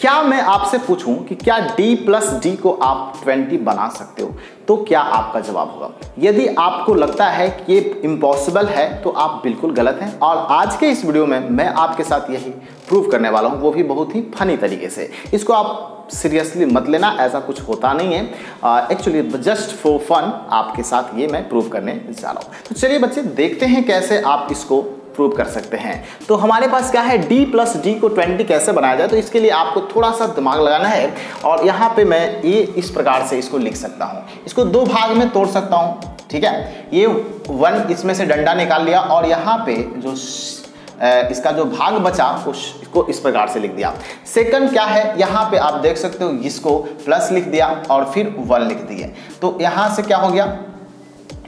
क्या मैं आपसे पूछूँ कि क्या d प्लस डी को आप 20 बना सकते हो? तो क्या आपका जवाब होगा? यदि आपको लगता है कि ये इम्पॉसिबल है तो आप बिल्कुल गलत हैं। और आज के इस वीडियो में मैं आपके साथ यही प्रूव करने वाला हूँ। वो भी बहुत ही फनी तरीके से। इसको आप सीरियसली मत लेना, ऐसा कुछ होता नहीं है। एक्चुअली जस्ट फॉर फन आपके साथ ये मैं प्रूव करने जा रहा हूँ। तो चलिए बच्चे, देखते हैं कैसे आप इसको प्रूव कर सकते हैं। तो हमारे पास क्या है? D प्लस डी को 20 कैसे बनाया जाए? तो इसके लिए आपको थोड़ा सा दिमाग लगाना है और यहाँ पे मैं ये इस प्रकार से इसको लिख सकता हूँ। इसको दो भाग में तोड़ सकता हूँ, ठीक है? ये वन इसमें से डंडा निकाल लिया और यहाँ पे जो इसका जो भाग बचा, उस उसको इस प्रकार से लिख दिया। सेकंड क्या है? यहाँ पे आप देख सकते हो, इसको प्लस लिख दिया और फिर वन लिख दिए। तो यहाँ से क्या हो गया?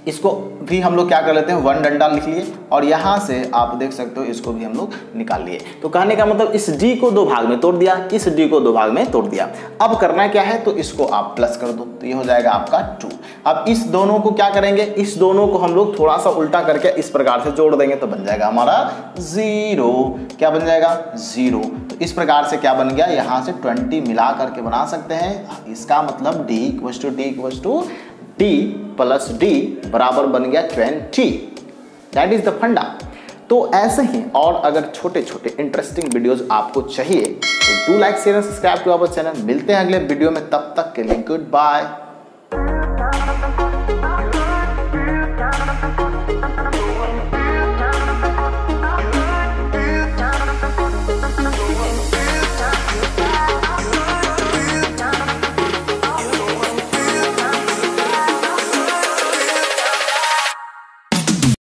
इसको भी हम लोग क्या कर लेते हैं? वन डंडा लिख लिए और यहाँ से आप देख सकते हो इसको भी हम लोग निकाल लिए। तो कहने का मतलब इस डी को दो भाग में तोड़ दिया इस डी को दो भाग में तोड़ दिया। अब करना क्या है? तो इसको आप प्लस कर दो तो ये हो जाएगा आपका टू अब इस दोनों को क्या करेंगे? इस दोनों को हम लोग थोड़ा सा उल्टा करके इस प्रकार से जोड़ देंगे तो बन जाएगा हमारा ज़ीरो क्या बन जाएगा? ज़ीरो तो इस प्रकार से क्या बन गया? यहाँ से ट्वेंटी मिला करके बना सकते हैं। इसका मतलब D equal to D equal to D plus D बराबर बन गया ट्वेंटी दैट इज़ द फंडा। तो ऐसे ही और अगर छोटे छोटे इंटरेस्टिंग वीडियोस आपको चाहिए तो do like share subscribe to our channel मिलते हैं अगले वीडियो में। तब तक के लिए गुड बाय